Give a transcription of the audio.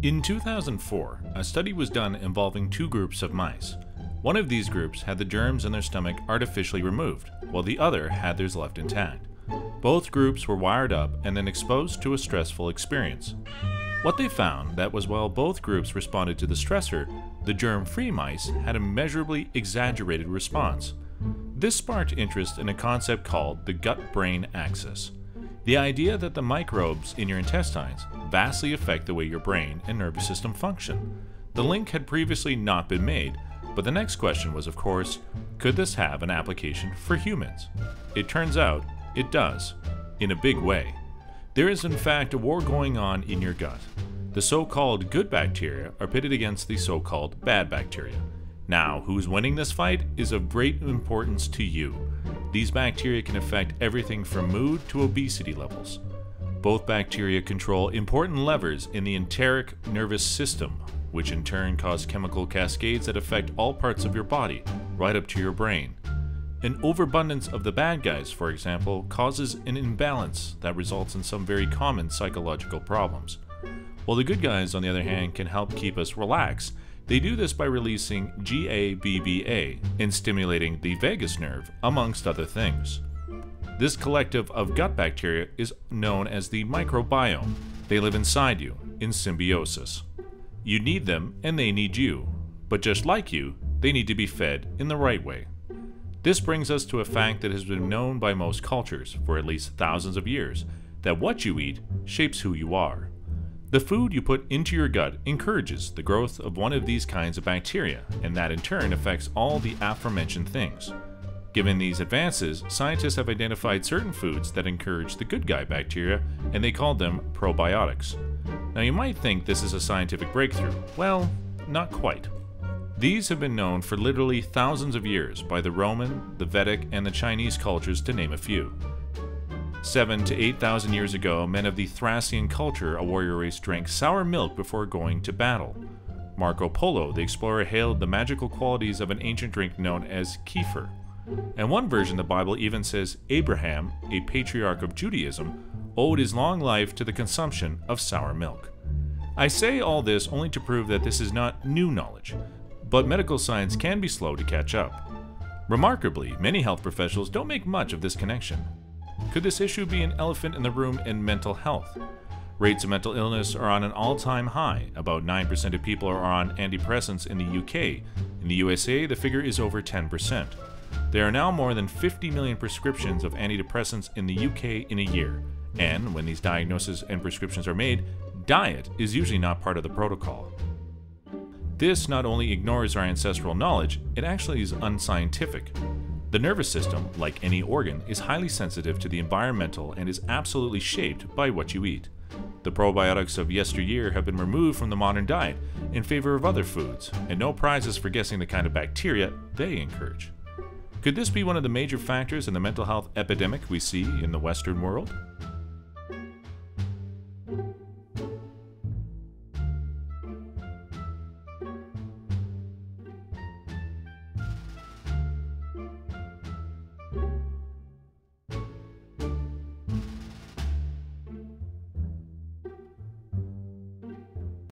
In 2004, a study was done involving two groups of mice. One of these groups had the germs in their stomach artificially removed, while the other had theirs left intact. Both groups were wired up and then exposed to a stressful experience. What they found that was while both groups responded to the stressor, the germ-free mice had a measurably exaggerated response. This sparked interest in a concept called the gut-brain axis. The idea that the microbes in your intestines vastly affect the way your brain and nervous system function. The link had previously not been made, but the next question was, of course, could this have an application for humans? It turns out it does, in a big way. There is, in fact, a war going on in your gut. The so called good bacteria are pitted against the so called bad bacteria. Now, who's winning this fight is of great importance to you. These bacteria can affect everything from mood to obesity levels. Both bacteria control important levers in the enteric nervous system, which in turn cause chemical cascades that affect all parts of your body, right up to your brain. An overabundance of the bad guys, for example, causes an imbalance that results in some very common psychological problems. While the good guys, on the other hand, can help keep us relaxed they do this by releasing GABA and stimulating the vagus nerve, amongst other things. This collective of gut bacteria is known as the microbiome. They live inside you, in symbiosis. You need them, and they need you. But just like you, they need to be fed in the right way. This brings us to a fact that has been known by most cultures for at least thousands of years that what you eat shapes who you are. The food you put into your gut encourages the growth of one of these kinds of bacteria, and that in turn affects all the aforementioned things. Given these advances, scientists have identified certain foods that encourage the good guy bacteria, and they called them probiotics. Now you might think this is a scientific breakthrough. Well, not quite. These have been known for literally thousands of years by the Roman, the Vedic, and the Chinese cultures to name a few. Seven to 8,000 years ago, men of the Thracian culture, a warrior race, drank sour milk before going to battle. Marco Polo, the explorer, hailed the magical qualities of an ancient drink known as kefir. And one version of the Bible even says Abraham, a patriarch of Judaism, owed his long life to the consumption of sour milk. I say all this only to prove that this is not new knowledge, but medical science can be slow to catch up. Remarkably, many health professionals don't make much of this connection. Could this issue be an elephant in the room in mental health? Rates of mental illness are on an all time high. About 9% of people are on antidepressants in the UK. In the USA, the figure is over 10%. There are now more than 50 million prescriptions of antidepressants in the UK in a year. And when these diagnoses and prescriptions are made, diet is usually not part of the protocol. This not only ignores our ancestral knowledge, it actually is unscientific. The nervous system, like any organ, is highly sensitive to the environmental and is absolutely shaped by what you eat. The probiotics of yesteryear have been removed from the modern diet in favor of other foods, and no prizes for guessing the kind of bacteria they encourage. Could this be one of the major factors in the mental health epidemic we see in the Western world?